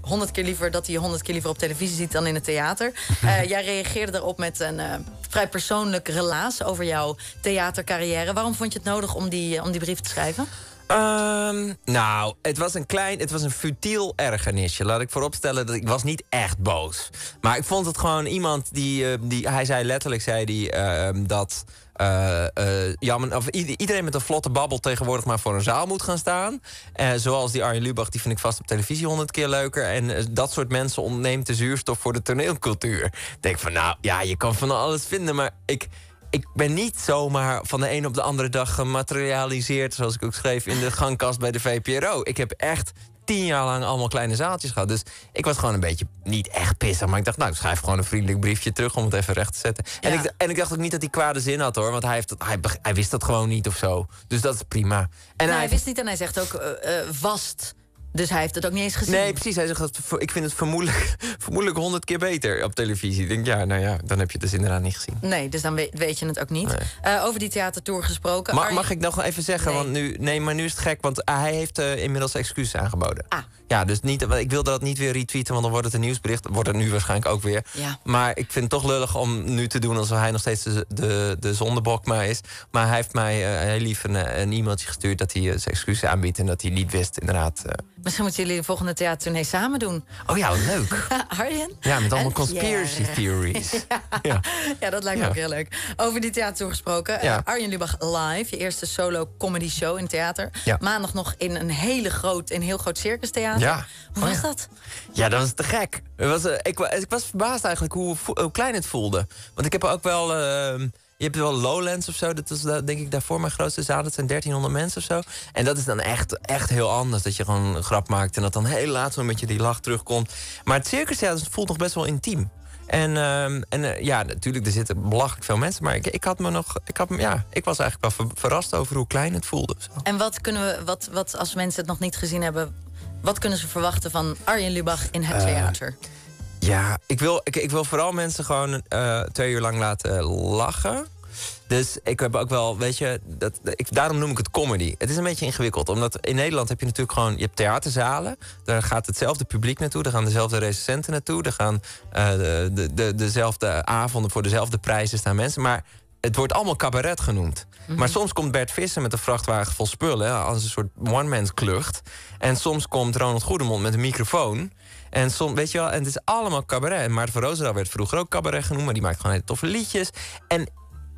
honderd keer liever dat hij je honderd keer liever op televisie ziet dan in het theater. Uh, jij reageerde daarop met een uh, vrij persoonlijk relaas over jouw theatercarrière. Waarom vond je het nodig om die, om die brief te schrijven? Um, nou, het was een klein, het was een futiel ergernisje. Laat ik vooropstellen dat ik was niet echt boos. Maar ik vond het gewoon iemand die, uh, die hij zei letterlijk, zei die, uh, dat uh, uh, ja, of iedereen met een vlotte babbel tegenwoordig maar voor een zaal moet gaan staan. Zoals die Arjen Lubach, die vind ik vast op televisie honderd keer leuker. En dat soort mensen ontneemt de zuurstof voor de toneelcultuur. Ik denk van, nou ja, je kan van alles vinden, maar ik ik ben niet zomaar van de een op de andere dag gematerialiseerd, zoals ik ook schreef, in de gangkast bij de VPRO. Ik heb echt tien jaar lang allemaal kleine zaaltjes gehad. Dus ik was gewoon een beetje niet echt pissig. Maar ik dacht, nou, ik schrijf gewoon een vriendelijk briefje terug om het even recht te zetten. En, ik, en ik dacht ook niet dat hij kwade zin had hoor. Want hij, heeft, hij, hij wist dat gewoon niet of zo. Dus dat is prima. En nee, hij, hij wist niet en hij zegt ook uh, uh, vast dus hij heeft het ook niet eens gezien. Nee, precies. Hij zegt dat ik vind het vermoedelijk, vermoedelijk honderd keer beter op televisie. Ik denk, ja, nou ja, dan heb je het dus inderdaad niet gezien. Nee, dus dan weet, je het ook niet. Nee. Uh, over die theatertour gesproken. Ma mag ik nog even zeggen? Nee. Want nu, nee, maar nu is het gek, want hij heeft uh, inmiddels excuses aangeboden. Ah. Ja, dus niet, ik wilde dat niet weer retweeten, want dan wordt het een nieuwsbericht. Wordt het nu waarschijnlijk ook weer. Ja. Maar ik vind het toch lullig om nu te doen alsof hij nog steeds de, de, de zondebok maar is. Maar hij heeft mij uh, heel lief een, een e-mailtje gestuurd dat hij zijn excuses aanbiedt en dat hij niet wist, inderdaad. Misschien moeten jullie de volgende theatertournee samen doen. Oh ja, leuk. Arjen? Ja, met allemaal conspiracy yeah. theories. ja. Ja. ja. dat lijkt me ja. ook heel leuk. Over die theatertour gesproken. Uh, Arjen Lubach live, je eerste solo comedy show in theater. Maandag nog in een hele groot, een heel groot circus theater. Ja. Hoe was oh, dat? Ja, dat was te gek. Het was, uh, ik, ik, was verbaasd eigenlijk hoe, hoe, klein het voelde. Want ik heb ook wel... Uh, je hebt wel Lowlands of zo. Dat was denk ik daarvoor mijn grootste zaal. Dat zijn 1300 mensen of zo. En dat is dan echt, echt heel anders. Dat je gewoon een grap maakt en dat dan heel laat zo met je die lach terugkomt. Maar het circus ja, voelt nog best wel intiem. En, uh, en uh, ja, natuurlijk, er zitten belachelijk veel mensen. Maar ik, ik had me nog. Ik, had, ja, ik was eigenlijk wel ver, verrast over hoe klein het voelde. Zo. En wat kunnen we, wat, wat als mensen het nog niet gezien hebben, wat kunnen ze verwachten van Arjen Lubach in het theater? Ja, ik wil, ik, ik, wil vooral mensen gewoon uh, twee uur lang laten lachen. Dus ik heb ook wel, weet je, dat, ik, daarom noem ik het comedy. Het is een beetje ingewikkeld, omdat in Nederland heb je natuurlijk gewoon, je hebt theaterzalen, daar gaat hetzelfde publiek naartoe, daar gaan dezelfde recensenten naartoe, daar gaan de, de, de, dezelfde avonden voor dezelfde prijzen staan mensen, maar het wordt allemaal cabaret genoemd. Mm -hmm. Maar soms komt Bert Visser met een vrachtwagen vol spullen, als een soort one-man klucht. En soms komt Ronald Goedemond met een microfoon. En soms, weet je wel, en het is allemaal cabaret. En Maarten van Roosendaal werd vroeger ook cabaret genoemd, maar die maakt gewoon hele toffe liedjes. En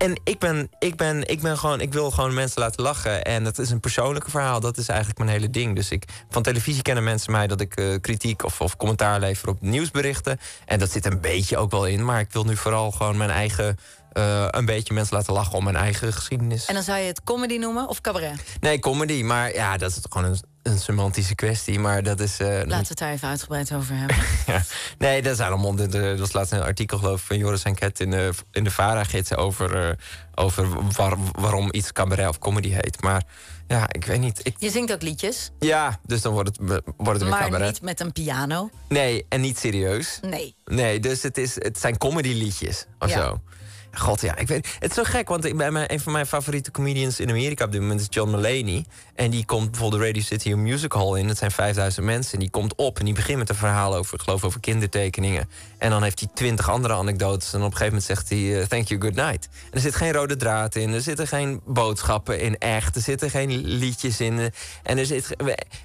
en ik ben, ik ben, ik ben gewoon, ik wil gewoon mensen laten lachen. En dat is een persoonlijke verhaal. Dat is eigenlijk mijn hele ding. Dus ik, van televisie kennen mensen mij dat ik uh, kritiek of, of commentaar lever op nieuwsberichten. En dat zit een beetje ook wel in. Maar ik wil nu vooral gewoon mijn eigen. Uh, een beetje mensen laten lachen om mijn eigen geschiedenis. En dan zou je het comedy noemen of cabaret? Nee, comedy. Maar ja, dat is gewoon een, een semantische kwestie. Maar dat is. Uh, Laten we het daar even uitgebreid over hebben. ja. Nee, dat is allemaal. Er was laatst een artikel, geloof ik, van Joris en Ket in de, in de Vara-gids over, uh, over waar, waarom iets cabaret of comedy heet. Maar ja, ik weet niet. Ik... Je zingt ook liedjes? Ja, dus dan wordt het, wordt het maar cabaret. niet met een piano? Nee, en niet serieus. Nee. Nee, dus het, is, het zijn comedy-liedjes of ja. zo. God, ja, ik weet Het is zo gek, want ik, mijn, een van mijn favoriete comedians in Amerika op dit moment is John Mulaney. En die komt bijvoorbeeld de Radio City Music Hall in. Dat zijn 5000 mensen. En die komt op en die begint met een verhaal over, ik geloof, over kindertekeningen. En dan heeft hij twintig andere anekdotes. En op een gegeven moment zegt hij, uh, thank you, good night. En er zit geen rode draad in. Er zitten geen boodschappen in echt. Er zitten geen liedjes in. En er zit...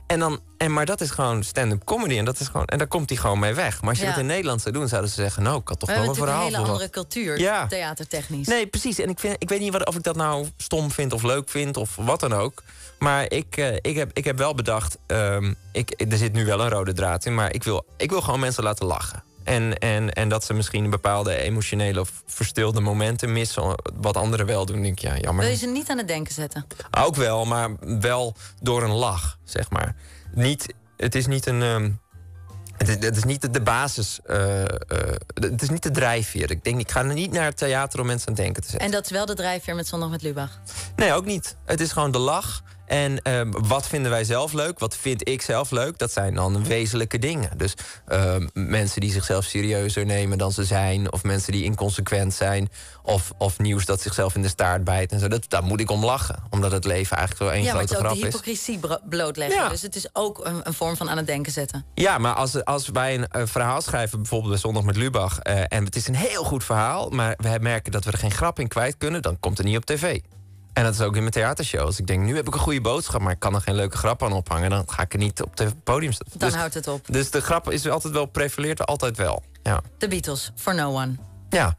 En dan... En, maar dat is gewoon stand-up comedy. En, dat is gewoon, en daar komt hij gewoon mee weg. Maar als je ja. dat in Nederland zou doen, zouden ze zeggen... nou, ik had toch We wel een verhaal een hele andere cultuur, ja. Theatertechnisch. Nee, precies. En ik, vind, ik weet niet wat, of ik dat nou stom vind of leuk vind... of wat dan ook. Maar ik, uh, ik, heb, ik heb wel bedacht... Um, ik, er zit nu wel een rode draad in... maar ik wil, ik wil gewoon mensen laten lachen. En, en, en dat ze misschien bepaalde emotionele of verstilde momenten missen... wat anderen wel doen, denk ik, ja, jammer. Wil je ze niet aan het denken zetten? Ook wel, maar wel door een lach, zeg maar. Niet, het is niet een... Um, het is, het is, niet de basis. Uh, uh, het is niet de drijfveer. Ik denk, ik ga niet naar het theater om mensen aan het denken te zetten. En dat is wel de drijfveer met Zondag met Lubach? Nee, ook niet. Het is gewoon de lach. En ehm, wat vinden wij zelf leuk? Wat vind ik zelf leuk? Dat zijn dan wezenlijke dingen. Dus ehm, mensen die zichzelf serieuzer nemen dan ze zijn. Of mensen die inconsequent zijn. Of, of nieuws dat zichzelf in de staart bijt. En zo. Dat, daar moet ik om lachen. Omdat het leven eigenlijk wel één Ja, maar het grote is ook grap de is. hypocrisie blootleggen. Ja. Dus het is ook een, een vorm van aan het denken zetten. Ja, maar als, als wij een, een verhaal schrijven, bijvoorbeeld bij Zondag met Lubach... eh, en het is een heel goed verhaal, maar we merken dat we er geen grap in kwijt kunnen... dan komt het niet op tv. En dat is ook in mijn theatershow. Als ik denk, nu heb ik een goede boodschap... maar ik kan er geen leuke grap aan ophangen... dan ga ik er niet op het podium staan. Dan Dus, houdt het op. dus de grap is altijd wel, prevaleert er altijd wel. Ja. The Beatles, for no one. ja.